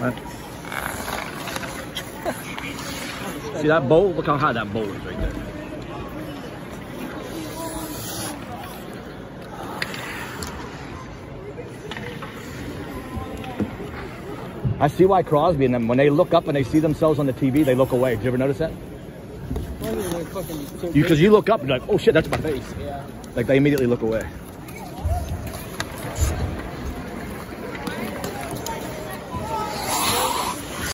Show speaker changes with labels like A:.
A: Right. See that bowl? Look how high that bowl is right there. I see why Crosby and them, when they look up and they see themselves on the TV, they look away. Did you ever notice that?
B: Because you,
A: Because you, look up and you're like, oh shit, that's my face.
B: Yeah.
A: Like they immediately look away.